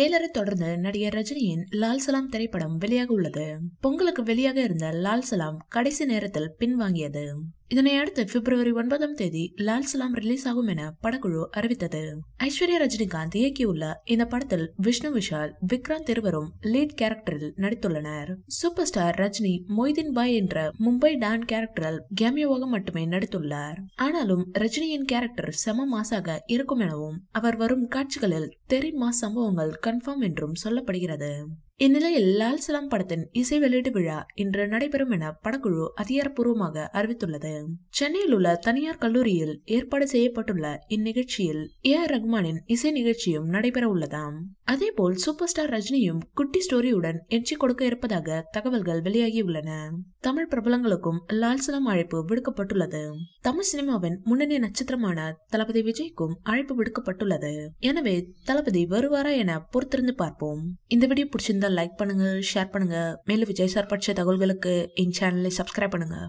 ஜெயிலரை தொடர்ந்து நடிகர் ரஜினியின் லால் சலாம் திரைப்படம் வெளியாக உள்ளது. பொங்கலுக்கு வெளியாக இருந்த லால் சலாம் கடைசி நேரத்தில் பின்வாங்கியது. இதனை அடுத்து பிப்ரவரி ஒன்பதாம் தேதி லால் சலாம் ரிலீஸ் ஆகும் என படக்குழு அறிவித்தது. ஐஸ்வர்யா ரஜினிகாந்த் இயக்கியுள்ள இந்த படத்தில் விஷ்ணு விஷால் விக்ராந்த் இருவரும் லீட் கேரக்டரில் நடித்துள்ளனர். சூப்பர் ஸ்டார் ரஜினி மொய்தீன் பாய் என்ற மும்பை டான் கேரக்டரில் கேமியோவாக மட்டுமே நடித்துள்ளார். ஆனாலும் ரஜினியின் கேரக்டர் செம மாசாக இருக்கும் எனவும் அவர் வரும் காட்சிகளில் தெரி மாஸ் சம்பவங்கள் கன்ஃபார்ம் என்றும் சொல்லப்படுகிறது. இந்நிலையில் லால் சலாம் படத்தின் இசை வெளியீட்டு விழா இன்று நடைபெறும் என படக்குழு அதிகாரப்பூர்வமாக அறிவித்துள்ளது. சென்னையில் உள்ள தனியார் கல்லூரியில் ஏற்பாடு செய்யப்பட்டுள்ள இந்நிகழ்ச்சியில் ஏ ஆர் ரஹ்மானின் இசை நிகழ்ச்சியும் நடைபெற உள்ளதாம். அதேபோல் சூப்பர் ஸ்டார் ரஜினியும் குட்டி ஸ்டோரியுடன் எச்சி கொடுக்க இருப்பதாக தகவல்கள் வெளியாகியுள்ளன. தமிழ் பிரபலங்களுக்கும் லால் சலாம் அழைப்பு விடுக்கப்பட்டுள்ளது. தமிழ் சினிமாவின் முன்னணி நட்சத்திரமான தளபதி விஜய்க்கும் அழைப்பு விடுக்கப்பட்டுள்ளது. எனவே தளபதி வருவாரா என பொறுத்திருந்து பார்ப்போம். இந்த வீடியோ பிடிச்சிருந்தா லைக் பண்ணுங்கள் ஷேர் பண்ணுங்கள் மேலும் விஜய் சார் படித்த தகவல்களுக்கு என் சேனலை சப்ஸ்கிரைப் பண்ணுங்கள்